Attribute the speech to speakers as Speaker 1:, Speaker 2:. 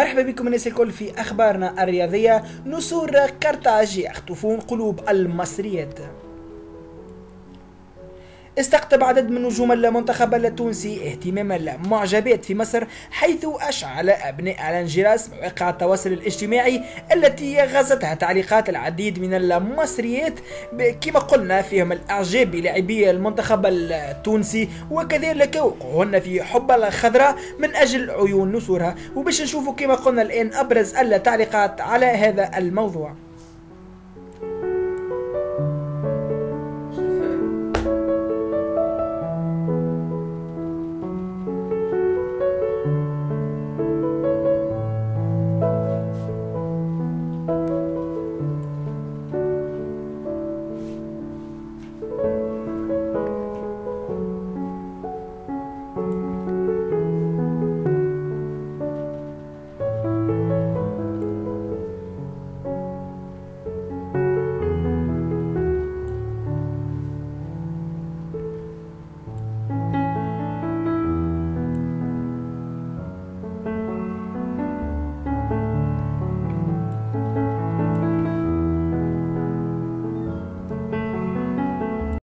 Speaker 1: مرحبا بكم الناس الكل في أخبارنا الرياضية. نسور قرطاج يخطفون قلوب المصريات. استقطب عدد من نجوم المنتخب التونسي اهتمام المعجبات في مصر حيث أشعل أبناء الانجيراس مواقع التواصل الاجتماعي التي غزتها تعليقات العديد من المصريات كما قلنا فيهم الإعجاب بلاعبي المنتخب التونسي وكذلك وقوعهن في حب الخضراء من أجل عيون نسورها. وباش نشوفوا كما قلنا الآن أبرز التعليقات على هذا الموضوع.